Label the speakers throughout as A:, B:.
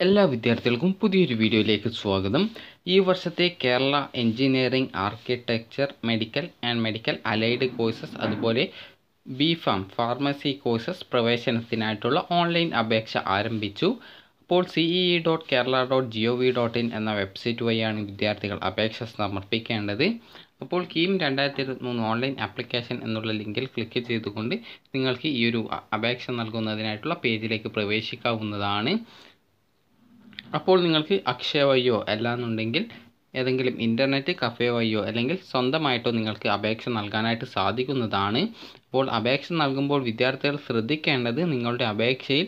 A: എല്ലാ വിദ്യാർത്ഥികൾക്കും പുതിയൊരു വീഡിയോയിലേക്ക് സ്വാഗതം. ഈ വർഷത്തെ Kerala engineering architecture medical and medical allied courses അതുപോലെ ബി ഫാം ഫാർമസി കോഴ്സസ് പ്രവേശനത്തിനായിട്ടുള്ള ഓൺലൈൻ അപേക്ഷ ആരംഭിച്ചു. അപ്പോൾ CEE dot Kerala dot G O V dot in എന്ന വെബ്സൈറ്റ് വഴിയാണ് വിദ്യാർത്ഥികൾ അപേക്ഷ സമർപ്പിക്കേണ്ടത്. അപ്പോൾ കീം രണ്ടായിരത്തി ഇരുപത്തിമൂന്ന് ഓൺലൈൻ ആപ്ലിക്കേഷൻ എന്നുള്ള ലിങ്കിൽ ക്ലിക്ക് ചെയ്തുകൊണ്ട് നിങ്ങൾക്ക് ഈ ഒരു അപേക്ഷ നൽകുന്നതിനായിട്ടുള്ള പേജിലേക്ക് പ്രവേശിക്കാവുന്നതാണ്. അപ്പോൾ നിങ്ങൾക്ക് അക്ഷയ വഴിയോ അല്ലാന്നുണ്ടെങ്കിൽ ഏതെങ്കിലും ഇന്റർനെറ്റ് കഫേ വഴിയോ അല്ലെങ്കിൽ സ്വന്തമായിട്ടോ നിങ്ങൾക്ക് അപേക്ഷ നൽകാനായിട്ട് സാധിക്കുന്നതാണ്. അപ്പോൾ അപേക്ഷ നൽകുമ്പോൾ വിദ്യാർത്ഥികൾ ശ്രദ്ധിക്കേണ്ടത് നിങ്ങളുടെ അപേക്ഷയിൽ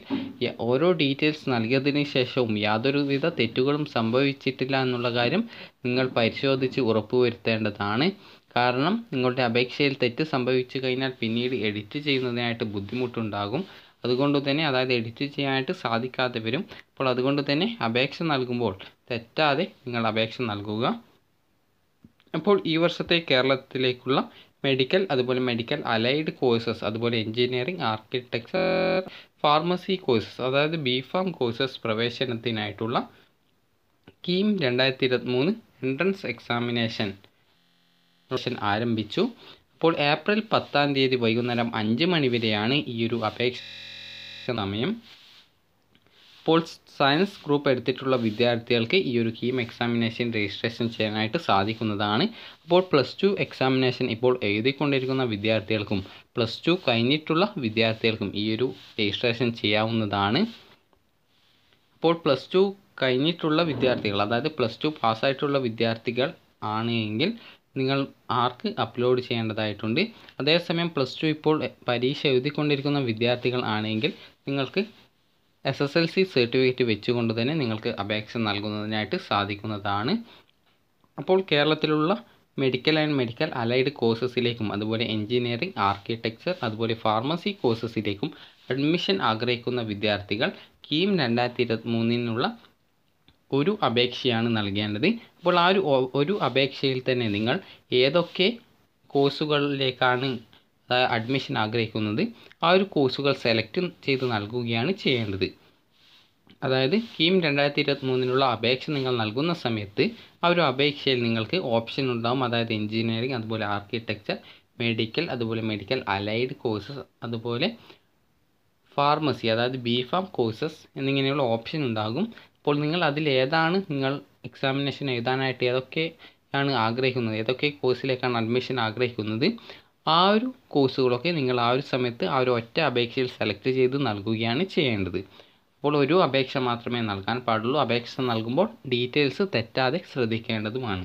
A: ഓരോ ഡീറ്റെയിൽസ് നൽകിയതിന് ശേഷവും യാതൊരുവിധ തെറ്റുകളും സംഭവിച്ചിട്ടില്ല എന്നുള്ള കാര്യം നിങ്ങൾ പരിശോധിച്ച് ഉറപ്പുവരുത്തേണ്ടതാണ്. കാരണം നിങ്ങളുടെ അപേക്ഷയിൽ തെറ്റ് സംഭവിച്ചു കഴിഞ്ഞാൽ പിന്നീട് എഡിറ്റ് ചെയ്യുന്നതിനായിട്ട് ബുദ്ധിമുട്ടുണ്ടാകും. അതുകൊണ്ട് തന്നെ അതായത് എഡിറ്റ് ചെയ്യാനായിട്ട് സാധിക്കാതെ വരും അപ്പോൾ അതുകൊണ്ട് തന്നെ അപേക്ഷ നൽകുമ്പോൾ തെറ്റാതെ നിങ്ങൾ അപേക്ഷ നൽകുക. അപ്പോൾ ഈ വർഷത്തെ കേരളത്തിലേക്കുള്ള മെഡിക്കൽ അതുപോലെ മെഡിക്കൽ അലൈഡ് കോഴ്സസ് അതുപോലെ എഞ്ചിനീയറിംഗ് ആർക്കിടെക്ചർ ഫാർമസി കോഴ്സസ് അതായത് ബി ഫാം കോഴ്സസ് പ്രവേശനത്തിനായിട്ടുള്ള കീം രണ്ടായിരത്തി ഇരുപത്തിമൂന്ന് എൻട്രൻസ് എക്സാമിനേഷൻ ആരംഭിച്ചു. അപ്പോൾ ഏപ്രിൽ പത്താം തീയതി വൈകുന്നേരം അഞ്ച് മണി വരെയാണ് ഈ ഒരു അപേക്ഷ സമയം പോൾസ് സയൻസ് ഗ്രൂപ്പ് എടുത്തിട്ടുള്ള വിദ്യാർത്ഥികൾക്ക് ഈ ഒരു കീം എക്സാമിനേഷൻ രജിസ്ട്രേഷൻ ചെയ്യാനായിട്ട് സാധിക്കുന്നതാണ്. അപ്പോൾ പ്ലസ് ടു എക്സാമിനേഷൻ ഇപ്പോൾ എഴുതിക്കൊണ്ടിരിക്കുന്ന വിദ്യാർത്ഥികൾക്കും പ്ലസ് ടു കഴിഞ്ഞിട്ടുള്ള വിദ്യാർത്ഥികൾക്കും ഈ ഒരു രജിസ്ട്രേഷൻ ചെയ്യാവുന്നതാണ്. അപ്പോൾ പ്ലസ് ടു കഴിഞ്ഞിട്ടുള്ള വിദ്യാർത്ഥികൾ അതായത് പ്ലസ് ടു പാസ്സായിട്ടുള്ള വിദ്യാർത്ഥികൾ ആണ് എങ്കിൽ നിങ്ങൾ ആർക്ക് അപ്ലോഡ് ചെയ്യേണ്ടതായിട്ടുണ്ട്? അതേസമയം പ്ലസ് ടു ഇപ്പോൾ പരീക്ഷ എഴുതിക്കൊണ്ടിരിക്കുന്ന വിദ്യാർത്ഥികൾ ആണെങ്കിൽ നിങ്ങൾക്ക് S S L C certificate വെച്ചുകൊണ്ട് തന്നെ നിങ്ങൾക്ക് അപേക്ഷ നൽകുന്നതിനായിട്ട് സാധിക്കുന്നതാണ്. അപ്പോൾ കേരളത്തിലുള്ള മെഡിക്കൽ ആൻഡ് മെഡിക്കൽ അലൈഡ് കോഴ്സസിലേക്കും അതുപോലെ എഞ്ചിനീയറിംഗ് ആർക്കിടെക്ചർ അതുപോലെ ഫാർമസി കോഴ്സസിലേക്കും അഡ്മിഷൻ ആഗ്രഹിക്കുന്ന വിദ്യാർത്ഥികൾ കീം രണ്ടായിരത്തി ഇരുപത്തി മൂന്നിനുള്ള ഒരു അപേക്ഷയാണ് നൽകേണ്ടത്. അപ്പോൾ ആ ഒരു ഒരു അപേക്ഷയിൽ തന്നെ നിങ്ങൾ ഏതൊക്കെ കോഴ്സുകളിലേക്കാണ് അഡ്മിഷൻ ആഗ്രഹിക്കുന്നത് ആ ഒരു കോഴ്സുകൾ സെലക്ട് ചെയ്ത് നൽകുകയാണ് ചെയ്യേണ്ടത്. അതായത് കീം രണ്ടായിരത്തി ഇരുപത്തി മൂന്നിനുള്ള അപേക്ഷ നിങ്ങൾ നൽകുന്ന സമയത്ത് ആ ഒരു അപേക്ഷയിൽ നിങ്ങൾക്ക് ഓപ്ഷൻ ഉണ്ടാകും അതായത് എഞ്ചിനീയറിംഗ് അതുപോലെ ആർക്കിടെക്ചർ മെഡിക്കൽ അതുപോലെ മെഡിക്കൽ അലൈഡ് കോഴ്സസ് അതുപോലെ ഫാർമസി അതായത് ബി ഫാം കോഴ്സസ് എന്നിങ്ങനെയുള്ള ഓപ്ഷൻ ഉണ്ടാകും. അപ്പോൾ നിങ്ങൾ അതിൽ ഏതാണ് നിങ്ങൾ എക്സാമിനേഷൻ എഴുതാനായിട്ട് ഏതൊക്കെയാണ് ആഗ്രഹിക്കുന്നത്? ഏതൊക്കെ കോഴ്സിലേക്കാണ് അഡ്മിഷൻ ആഗ്രഹിക്കുന്നത്? ആ ഒരു കോഴ്സുകളൊക്കെ നിങ്ങൾ ആ ഒരു സമയത്ത് ആ ഒരു ഒറ്റ അപേക്ഷയിൽ സെലക്ട് ചെയ്ത് നൽകുകയാണ് ചെയ്യേണ്ടത്. അപ്പോൾ ഒരു അപേക്ഷ മാത്രമേ നൽകാൻ പാടുള്ളൂ. അപേക്ഷ നൽകുമ്പോൾ ഡീറ്റെയിൽസ് തെറ്റാതെ ശ്രദ്ധിക്കേണ്ടതുമാണ്.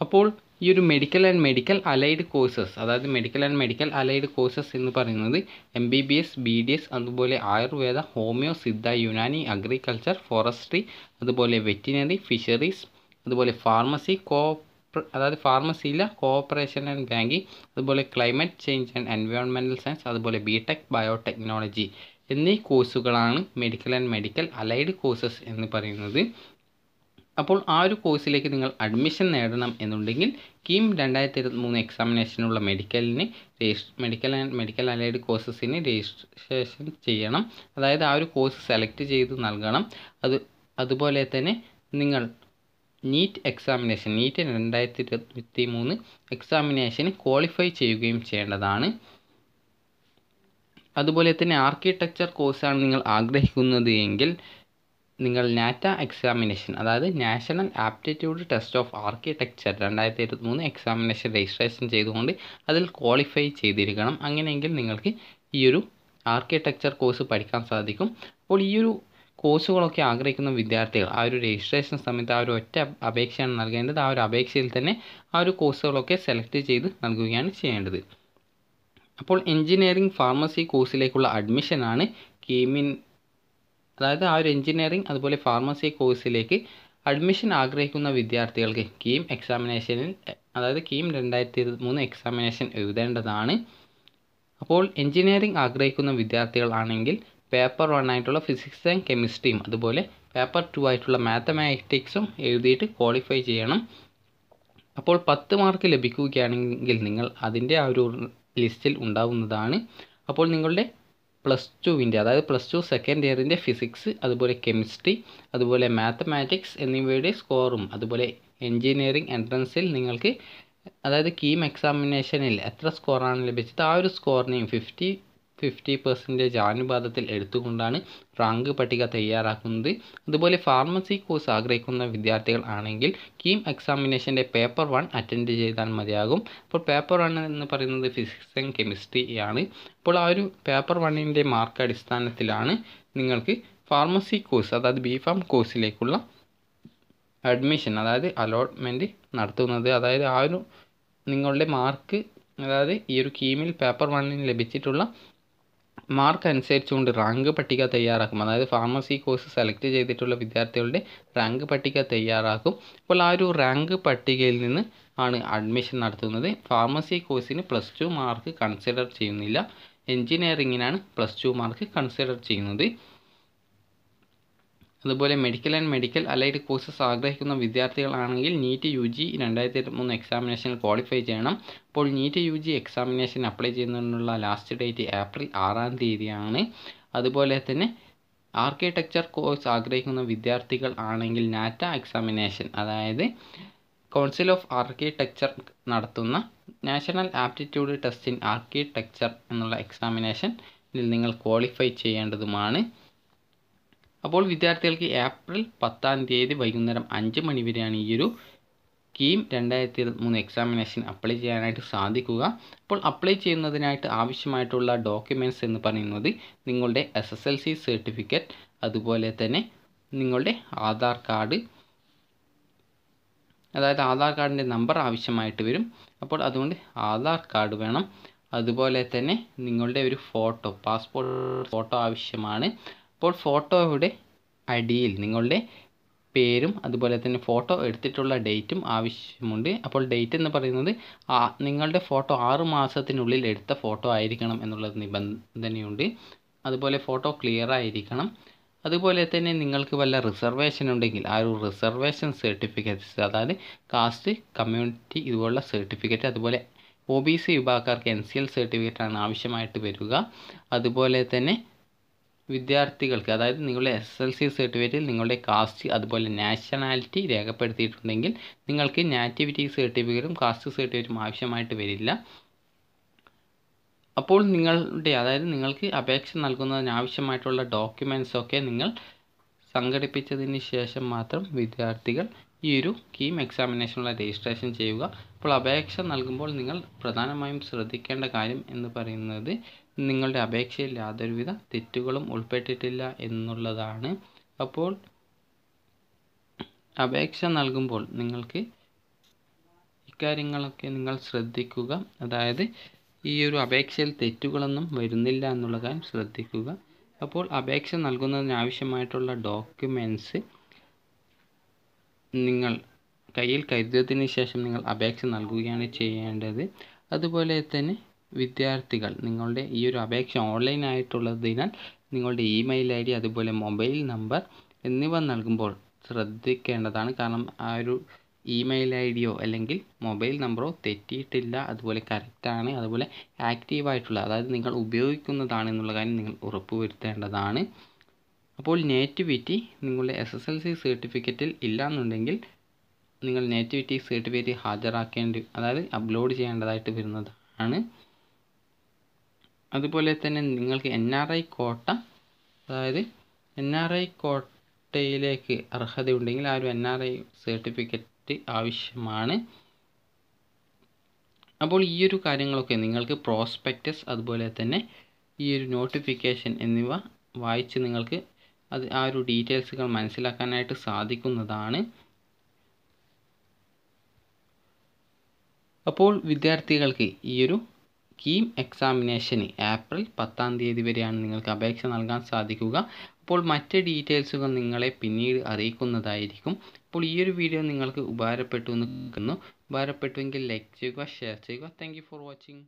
A: അപ്പോൾ ഈ ഒരു medical and medical allied courses അതായത് medical and medical allied courses എന്ന് പറയുന്നത് M B B S B D S അതുപോലെ Ayurveda homoeo Siddha Unani agriculture forestry അതുപോലെ വെറ്റിനറി ഫിഷറീസ് അതുപോലെ ഫാർമസി കോ അതായത് ഫാർമസിയിലെ കോഓപ്പറേഷൻ ആൻഡ് ബാങ്കിങ് അതുപോലെ ക്ലൈമറ്റ് ചേഞ്ച് ആൻഡ് എൻവയോൺമെന്റൽ സയൻസ് അതുപോലെ ബി ടെക് ബയോടെക്നോളജി എന്നീ കോഴ്സുകളാണ് medical and medical allied courses എന്ന് പറയുന്നത്. അപ്പോൾ ആ ഒരു കോഴ്സിലേക്ക് നിങ്ങൾ അഡ്മിഷൻ നേടണം എന്നുണ്ടെങ്കിൽ കീം രണ്ടായിരത്തി ഇരുപത്തി മൂന്ന് എക്സാമിനേഷനുള്ള മെഡിക്കലിന് register medical and medical allied കോഴ്സസിന് registration ചെയ്യണം. അതായത് ആ ഒരു കോഴ്സ് സെലക്ട് ചെയ്ത് നൽകണം. അത് അതുപോലെ തന്നെ നിങ്ങൾ നീറ്റ് എക്സാമിനേഷൻ നീറ്റ് രണ്ടായിരത്തി ഇരുപത്തി മൂന്ന് എക്സാമിനേഷന് ക്വാളിഫൈ ചെയ്യുകയും ചെയ്യേണ്ടതാണ്. അതുപോലെ തന്നെ ആർക്കിടെക്ചർ കോഴ്സാണ് നിങ്ങൾ ആഗ്രഹിക്കുന്നത് എങ്കിൽ നിങ്ങൾ നാറ്റ എക്സാമിനേഷൻ അതായത് national aptitude test of architecture രണ്ടായിരത്തി ഇരുപത്തി മൂന്ന് എക്സാമിനേഷൻ രജിസ്ട്രേഷൻ ചെയ്തുകൊണ്ട് അതിൽ ക്വാളിഫൈ ചെയ്തിരിക്കണം. അങ്ങനെയെങ്കിൽ നിങ്ങൾക്ക് ഈ ഒരു ആർക്കിടെക്ചർ കോഴ്സ് പഠിക്കാൻ സാധിക്കും. അപ്പോൾ ഈ ഒരു കോഴ്സുകളൊക്കെ ആഗ്രഹിക്കുന്ന വിദ്യാർത്ഥികൾ ആ ഒരു രജിസ്ട്രേഷൻ സമയത്ത് ആ ഒരു ഒറ്റ അപേക്ഷയാണ് നൽകേണ്ടത്. ആ ഒരു അപേക്ഷയിൽ തന്നെ ആ ഒരു കോഴ്സുകളൊക്കെ സെലക്ട് ചെയ്ത് നൽകുകയാണ് ചെയ്യേണ്ടത്. അപ്പോൾ എഞ്ചിനീയറിംഗ് ഫാർമസി കോഴ്സിലേക്കുള്ള അഡ്മിഷനാണ് കീമിൻ അതായത് ആ ഒരു എഞ്ചിനീയറിംഗ് അതുപോലെ ഫാർമസി കോഴ്സിലേക്ക് അഡ്മിഷൻ ആഗ്രഹിക്കുന്ന വിദ്യാർത്ഥികൾക്ക് കീം എക്സാമിനേഷനിൽ അതായത് കീം രണ്ടായിരത്തി ഇരുപത്തി മൂന്ന് എക്സാമിനേഷൻ എഴുതേണ്ടതാണ്. അപ്പോൾ എഞ്ചിനീയറിംഗ് ആഗ്രഹിക്കുന്ന വിദ്യാർത്ഥികൾ ആണെങ്കിൽ പേപ്പർ വൺ ആയിട്ടുള്ള ഫിസിക്സ് ആൻഡ് കെമിസ്ട്രിയും അതുപോലെ പേപ്പർ ടു ആയിട്ടുള്ള മാത്തമാറ്റിക്സും എഴുതിയിട്ട് ക്വാളിഫൈ ചെയ്യണം. അപ്പോൾ പത്ത് മാർക്ക് ലഭിക്കുകയാണെങ്കിൽ നിങ്ങൾ അതിന്റെ ആ ഒരു ലിസ്റ്റിൽ ഉണ്ടാവുന്നതാണ്. അപ്പോൾ നിങ്ങളുടെ പ്ലസ് ടുവിന്റെ അതായത് പ്ലസ് ടു സെക്കൻഡ് ഇയറിന്റെ ഫിസിക്സ് അതുപോലെ കെമിസ്ട്രി അതുപോലെ മാത്തമാറ്റിക്സ് എന്നിവയുടെ സ്കോറും അതുപോലെ എൻജിനീയറിംഗ് എൻട്രൻസിൽ നിങ്ങൾക്ക് അതായത് കീം എക്സാമിനേഷനിൽ എത്ര സ്കോറാണ് ലഭിച്ചത് ആ ഒരു സ്കോറിനെയും ഫിഫ്റ്റി ഫിഫ്റ്റി പെർസെന്റേജ് അനുപാതത്തിൽ എടുത്തുകൊണ്ടാണ് റാങ്ക് പട്ടിക തയ്യാറാക്കുന്നത്. അതുപോലെ ഫാർമസി കോഴ്സ് ആഗ്രഹിക്കുന്ന വിദ്യാർത്ഥികൾ ആണെങ്കിൽ കീം എക്സാമിനേഷന്റെ പേപ്പർ വൺ അറ്റൻഡ് ചെയ്താൽ മതിയാകും. അപ്പോൾ പേപ്പർ വൺ എന്ന് പറയുന്നത് ഫിസിക്സ് ആൻഡ് കെമിസ്ട്രി ആണ്. അപ്പോൾ ആ ഒരു പേപ്പർ വണ്ണിന്റെ മാർക്ക് അടിസ്ഥാനത്തിലാണ് നിങ്ങൾക്ക് ഫാർമസി കോഴ്സ് അതായത് ബി ഫാം കോഴ്സിലേക്കുള്ള അഡ്മിഷൻ അതായത് അലോട്ട്മെന്റ് നടത്തുന്നത്. അതായത് ആ ഒരു നിങ്ങളുടെ മാർക്ക് അതായത് ഈ ഒരു കീമിൽ പേപ്പർ വണ്ണിന് ലഭിച്ചിട്ടുള്ള മാർക്ക് അനുസരിച്ചുകൊണ്ട് റാങ്ക് പട്ടിക തയ്യാറാക്കും. അതായത് ഫാർമസി കോഴ്സ് സെലക്ട് ചെയ്തിട്ടുള്ള വിദ്യാർത്ഥികളുടെ റാങ്ക് പട്ടിക തയ്യാറാക്കും. അപ്പോൾ ആ ഒരു റാങ്ക് പട്ടികയിൽ നിന്ന് ആണ് അഡ്മിഷൻ നടത്തുന്നത്. ഫാർമസി കോഴ്സിന് പ്ലസ് ടു മാർക്ക് കൺസിഡർ ചെയ്യുന്നില്ല. എൻജിനീയറിങ്ങിനാണ് പ്ലസ് ടു മാർക്ക് കൺസിഡർ ചെയ്യുന്നത്. അതുപോലെ medical and medical allied courses ആഗ്രഹിക്കുന്ന വിദ്യാർത്ഥികളാണെങ്കിൽ നീറ്റ് യു ജി രണ്ടായിരത്തി ഇരുപത്തിമൂന്ന് എക്സാമിനേഷനിൽ ക്വാളിഫൈ ചെയ്യണം. അപ്പോൾ NEET U G examination apply ചെയ്യുന്നതിനുള്ള ലാസ്റ്റ് ഡേറ്റ് ഏപ്രിൽ ആറാം തീയതിയാണ്. അതുപോലെ തന്നെ ആർക്കിടെക്ചർ കോഴ്സ് ആഗ്രഹിക്കുന്ന വിദ്യാർത്ഥികൾ ആണെങ്കിൽ നാറ്റ എക്സാമിനേഷൻ അതായത് കൗൺസിൽ ഓഫ് ആർക്കിടെക്ചർ നടത്തുന്ന national aptitude test in architecture എന്നുള്ള എക്സാമിനേഷനിൽ നിങ്ങൾ ക്വാളിഫൈ ചെയ്യേണ്ടതുമാണ്. അപ്പോൾ വിദ്യാർത്ഥികൾക്ക് ഏപ്രിൽ പത്താം തീയതി വൈകുന്നേരം അഞ്ച് മണി വരെയാണ് ഈ ഒരു കീം രണ്ടായിരത്തി ഇരുപത്തിമൂന്ന് എക്സാമിനേഷൻ അപ്ലൈ ചെയ്യാനായിട്ട് സാധിക്കുക. അപ്പോൾ അപ്ലൈ ചെയ്യുന്നതിനായിട്ട് ആവശ്യമായിട്ടുള്ള ഡോക്യുമെന്റ്സ് എന്ന് പറയുന്നത് നിങ്ങളുടെ S S L C certificate അതുപോലെ തന്നെ നിങ്ങളുടെ ആധാർ കാർഡ് അതായത് ആധാർ കാർഡിന്റെ നമ്പർ ആവശ്യമായിട്ട് വരും. അപ്പോൾ അതുകൊണ്ട് ആധാർ കാർഡ് വേണം. അതുപോലെ തന്നെ നിങ്ങളുടെ ഒരു ഫോട്ടോ പാസ്പോർട്ട് ഫോട്ടോ ആവശ്യമാണ്. അപ്പോൾ ഫോട്ടോയുടെ അടിയിൽ നിങ്ങളുടെ പേരും അതുപോലെ തന്നെ ഫോട്ടോ എടുത്തിട്ടുള്ള ഡേറ്റും ആവശ്യമുണ്ട്. അപ്പോൾ ഡേറ്റ് എന്ന് പറയുന്നത് നിങ്ങളുടെ ഫോട്ടോ ആറ് മാസത്തിനുള്ളിൽ എടുത്ത ഫോട്ടോ ആയിരിക്കണം എന്നുള്ള നിബന്ധനയുണ്ട്. അതുപോലെ ഫോട്ടോ ക്ലിയർ ആയിരിക്കണം. അതുപോലെ തന്നെ നിങ്ങൾക്ക് വല്ല റിസർവേഷൻ ഉണ്ടെങ്കിൽ ആ ഒരു റിസർവേഷൻ സർട്ടിഫിക്കറ്റ്സ് അതായത് കാസ്റ്റ് കമ്മ്യൂണിറ്റി ഇതുപോലുള്ള സർട്ടിഫിക്കറ്റ് അതുപോലെ ഒ ബി സി വിഭാഗക്കാർക്ക് എൻ സി എൽ സർട്ടിഫിക്കറ്റാണ് ആവശ്യമായിട്ട് വരിക. അതുപോലെ തന്നെ വിദ്യാർത്ഥികൾക്ക് അതായത് നിങ്ങളുടെ എസ് എൽ സി സർട്ടിഫിക്കറ്റിൽ നിങ്ങളുടെ കാസ്റ്റ് അതുപോലെ നാഷണാലിറ്റി രേഖപ്പെടുത്തിയിട്ടുണ്ടെങ്കിൽ നിങ്ങൾക്ക് നാറ്റിവിറ്റി സർട്ടിഫിക്കറ്റും കാസ്റ്റ് സർട്ടിഫിക്കറ്റും ആവശ്യമായിട്ട് വരില്ല. അപ്പോൾ നിങ്ങളുടെ അതായത് നിങ്ങൾക്ക് അപേക്ഷ നൽകുന്നതിന് ആവശ്യമായിട്ടുള്ള ഡോക്യുമെന്റ്സ് ഒക്കെ നിങ്ങൾ സംഘടിപ്പിച്ചതിന് ശേഷം മാത്രം വിദ്യാർത്ഥികൾ ഈ ഒരു കീം എക്സാമിനേഷനുള്ള രജിസ്ട്രേഷൻ ചെയ്യുക. അപ്പോൾ അപേക്ഷ നൽകുമ്പോൾ നിങ്ങൾ പ്രധാനമായും ശ്രദ്ധിക്കേണ്ട കാര്യം എന്ന് പറയുന്നത് നിങ്ങളുടെ അപേക്ഷയിൽ യാതൊരുവിധ തെറ്റുകളും ഉൾപ്പെട്ടിട്ടില്ല എന്നുള്ളതാണ്. അപ്പോൾ അപേക്ഷ നൽകുമ്പോൾ നിങ്ങൾക്ക് ഇക്കാര്യങ്ങളൊക്കെ നിങ്ങൾ ശ്രദ്ധിക്കുക. അതായത് ഈ ഒരു അപേക്ഷയിൽ തെറ്റുകളൊന്നും വരുന്നില്ല എന്നുള്ള കാര്യം ശ്രദ്ധിക്കുക. അപ്പോൾ അപേക്ഷ നൽകുന്നതിന് ആവശ്യമായിട്ടുള്ള ഡോക്യുമെന്റ്സ് നിങ്ങൾ കയ്യിൽ കരുതിയതിന് ശേഷം നിങ്ങൾ അപേക്ഷ നൽകുകയാണ് ചെയ്യേണ്ടത്. അതുപോലെ തന്നെ വിദ്യാർത്ഥികൾ നിങ്ങളുടെ ഈ ഒരു അപേക്ഷ ഓൺലൈൻ ആയിട്ടുള്ളതിനാൽ നിങ്ങളുടെ ഇമെയിൽ ഐ ഡി അതുപോലെ മൊബൈൽ നമ്പർ എന്നിവ നൽകുമ്പോൾ ശ്രദ്ധിക്കേണ്ടതാണ്. കാരണം ആ ഒരു ഇമെയിൽ ഐ ഡിയോ അല്ലെങ്കിൽ മൊബൈൽ നമ്പറോ തെറ്റിയിട്ടില്ല അതുപോലെ കറക്റ്റാണ് അതുപോലെ ആക്റ്റീവായിട്ടുള്ള അതായത് നിങ്ങൾ ഉപയോഗിക്കുന്നതാണ് എന്നുള്ള കാര്യം നിങ്ങൾ ഉറപ്പുവരുത്തേണ്ടതാണ്. അപ്പോൾ നേറ്റിവിറ്റി നിങ്ങളുടെ എസ് എസ് എൽ സി സർട്ടിഫിക്കറ്റിൽ ഇല്ല എന്നുണ്ടെങ്കിൽ നിങ്ങൾ നേറ്റിവിറ്റി സർട്ടിഫിക്കറ്റ് ഹാജരാക്കേണ്ടി അതായത് അപ്ലോഡ് ചെയ്യേണ്ടതായിട്ട് വരുന്നതാണ്. അതുപോലെ തന്നെ നിങ്ങൾക്ക് എൻ ആർ ഐ കോട്ട അതായത് എൻ ആർ ഐ കോട്ടയിലേക്ക് അർഹതയുണ്ടെങ്കിൽ ആ ഒരു എൻ ആർ ഐ സർട്ടിഫിക്കറ്റ് ആവശ്യമാണ്. അപ്പോൾ ഈ ഒരു കാര്യങ്ങളൊക്കെ നിങ്ങൾക്ക് പ്രോസ്പെക്റ്റസ് അതുപോലെ തന്നെ ഈ ഒരു നോട്ടിഫിക്കേഷൻ എന്നിവ വായിച്ച് നിങ്ങൾക്ക് അത് ആ ഒരു ഡീറ്റെയിൽസുകൾ മനസ്സിലാക്കാനായിട്ട് സാധിക്കുന്നതാണ്. അപ്പോൾ വിദ്യാർത്ഥികൾക്ക് ഈ ഒരു കീം എക്സാമിനേഷന് ഏപ്രിൽ പത്താം തീയതി വരെയാണ് നിങ്ങൾക്ക് അപേക്ഷ നൽകാൻ സാധിക്കുക. അപ്പോൾ മറ്റ് ഡീറ്റെയിൽസുകൾ നിങ്ങളെ പിന്നീട് അറിയിക്കുന്നതായിരിക്കും. അപ്പോൾ ഈ ഒരു വീഡിയോ നിങ്ങൾക്ക് ഉപകാരപ്പെട്ടു എന്ന് കരുതുന്നു. ഉപകാരപ്പെട്ടുവെങ്കിൽ ലൈക്ക് ചെയ്യുക ഷെയർ ചെയ്യുക. Thank for watching